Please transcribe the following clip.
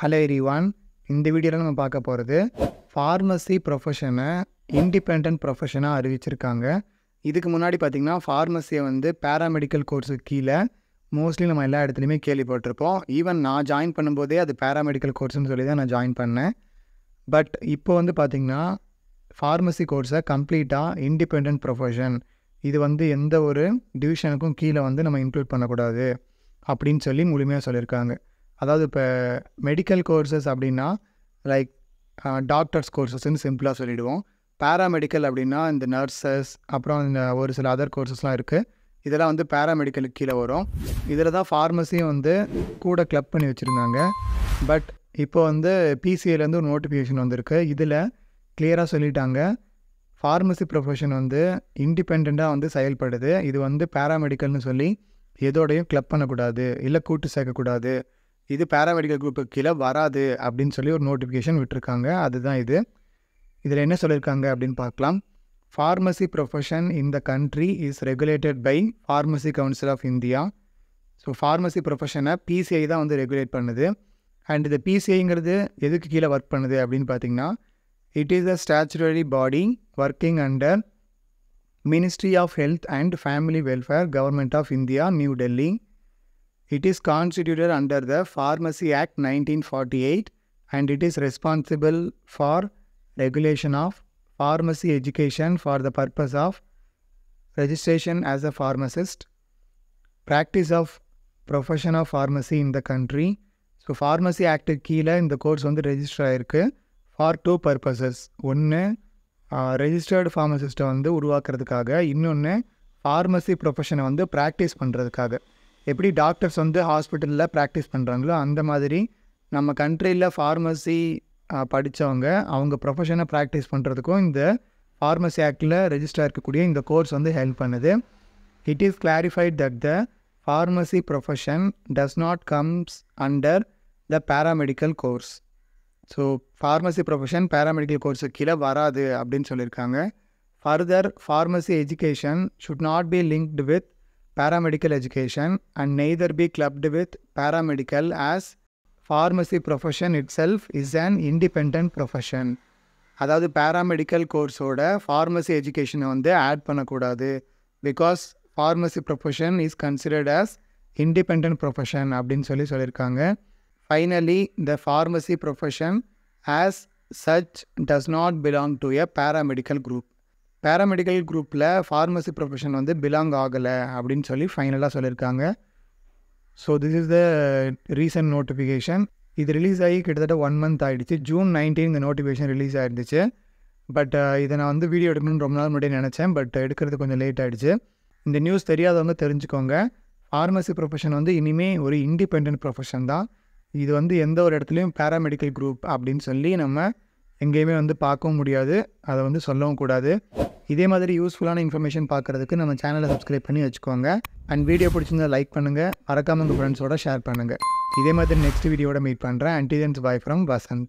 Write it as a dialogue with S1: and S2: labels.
S1: Hello எரிவான் இந்த வீடியோவில் நம்ம பார்க்க போகிறது ஃபார்மசி ப்ரொஃபஷனை இண்டிபெண்ட் ப்ரொஃபஷனாக அறிவிச்சிருக்காங்க. இதுக்கு முன்னாடி பார்த்திங்கன்னா ஃபார்மசியை வந்து பேராமெடிக்கல் கோர்ஸுக்கு கீழே மோஸ்ட்லி நம்ம எல்லா இடத்துலையுமே கேள்விப்பட்டிருப்போம். ஈவன் நான் ஜாயின் பண்ணும்போதே அது பேராமெடிக்கல் கோர்ஸ்னு சொல்லி தான் நான் ஜாயின் பண்ணேன். பட் இப்போ வந்து பார்த்திங்கன்னா ஃபார்மசி கோர்ஸை கம்ப்ளீட்டாக இண்டிபெண்ட் ப்ரொஃபஷன் இது வந்து எந்த ஒரு டிவிஷனுக்கும் கீழே வந்து நம்ம இன்க்ளூட் பண்ணக்கூடாது. அப்படின்னு சொல்லி முழுமையாக சொல்லியிருக்காங்க. அதாவது இப்போ மெடிக்கல் கோர்சஸ் அப்படின்னா லைக் டாக்டர்ஸ் கோர்சஸ்ன்னு சிம்பிளாக சொல்லிவிடுவோம் பேராமெடிக்கல் அப்படின்னா இந்த நர்சஸ் அப்புறம் இந்த ஒரு சில அதர் கோர்சஸ்லாம் இருக்குது இதெல்லாம் வந்து பேராமெடிக்கலுக்கு கீழே வரும். இதில் தான் ஃபார்மசியும் வந்து கூட கிளப் பண்ணி வச்சுருந்தாங்க. பட் இப்போ வந்து பிசிஏலேருந்து ஒரு நோட்டிஃபிகேஷன் வந்திருக்கு. இதில் கிளியராக சொல்லிட்டாங்க. ஃபார்மசி ப்ரொஃபஷன் வந்து இண்டிபெண்ட்டாக வந்து செயல்படுது. இது வந்து பேராமெடிக்கல்னு சொல்லி எதோடையும் கிளப் பண்ணக்கூடாது. இல்லை கூட்டு சேர்க்கக்கூடாது. இது பேராமெடிக்கல் குரூப்புக்கு கீழே வராது அப்படின்னு சொல்லி ஒரு நோட்டிஃபிகேஷன் விட்டுருக்காங்க. அதுதான் இது. இதில் என்ன சொல்லியிருக்காங்க அப்படின்னு பார்க்கலாம். Pharmacy profession in the country is regulated by pharmacy council of India so pharmacy ப்ரொஃபஷனை PCI தான் வந்து ரெகுலேட் பண்ணுது. அண்ட் இந்த பிசிஐங்கிறது எதுக்கு கீழே ஒர்க் பண்ணுது அப்படின்னு பார்த்தீங்கன்னா it is a statutory body working under ministry of health and family welfare government of India New Delhi It is constituted under the Pharmacy Act 1948 and it is responsible for regulation of pharmacy education for the purpose of registration as a pharmacist, practice of profession of pharmacy in the country. So pharmacy act கீழே இந்த course வந்து register ஆகிருக்கு for two purposes ஒன்று registered ஃபார்மசிஸ்ட்டை வந்து உருவாக்குறதுக்காக இன்னொன்று pharmacy ப்ரொஃபஷனை வந்து ப்ராக்டிஸ் பண்ணுறதுக்காக எப்படி டாக்டர்ஸ் வந்து ஹாஸ்பிட்டலில் ப்ராக்டிஸ் பண்ணுறாங்களோ அந்த மாதிரி நம்ம கண்ட்ரியில் ஃபார்மசி படித்தவங்க அவங்க ப்ரொஃபஷனை ப்ராக்டிஸ் பண்ணுறதுக்கும் இந்த ஃபார்மசி ஆக்டில் ரெஜிஸ்டர் இருக்கக்கூடிய இந்த கோர்ஸ் வந்து ஹெல்ப் பண்ணுது. It is clarified that the pharmacy profession does not comes under the paramedical course so pharmacy profession paramedical கோர்ஸுக்கு கீழே வராது அப்படின்னு சொல்லியிருக்காங்க. Further pharmacy education should not be linked with paramedical education and neither be clubbed with paramedical as pharmacy profession itself is an independent profession. அதாவது paramedical கோர்ஸோட pharmacy எஜுகேஷனை வந்து add பண்ணக்கூடாது. Because pharmacy profession is considered as independent profession அப்படின்னு சொல்லி சொல்லியிருக்காங்க. Finally the pharmacy profession as such does not belong to a paramedical group paramedical குரூப்பில் pharmacy profession வந்து பிலாங் ஆகலை அப்படின்னு சொல்லி ஃபைனலாக சொல்லியிருக்காங்க so this is the recent notification இது ரிலீஸ் ஆகி கிட்டத்தட்ட ஒன் மந்த் ஆகிடுச்சு ஜூன் நைன்டீன் இந்த நோட்டிஃபிகேஷன் ரிலீஸ் ஆகிடுச்சு பட் இதை நான் வந்து வீடியோ எடுக்கணும்னு ரொம்ப நாள் முன்னாடி நினச்சேன். பட் uh, எடுக்கிறது கொஞ்சம் லேட் ஆகிடுச்சு இந்த நியூஸ் தெரியாதவங்க தெரிஞ்சுக்கோங்க. ஃபார்மசி ப்ரொஃபஷன் வந்து இனிமேல் ஒரு இண்டிபெண்ட் ப்ரொஃபஷன் தான். இது வந்து எந்த ஒரு இடத்துலையும் பேராமெடிக்கல் குரூப் அப்படின்னு சொல்லி நம்ம எங்கேயுமே வந்து பார்க்கவும் முடியாது. அதை வந்து சொல்லவும் கூடாது. இதே மாதிரி யூஸ்ஃபுல்லான இன்ஃபர்மேஷன் பார்க்குறதுக்கு நம்ம சேனலை சப்ஸ்கிரைப் பண்ணி வச்சுக்கோங்க. அண்ட் வீடியோ பிடிச்சிருந்தா லைக் பண்ணுங்கள் மறக்காமல் உங்கள் ஃப்ரெண்ட்ஸோட ஷேர் பண்ணுங்கள் இதே மாதிரி நெக்ஸ்ட் வீடியோட மீட் பண்ணுறேன் அண்டிதன்ஸ் பாய் ஃப்ரம் வசந்த்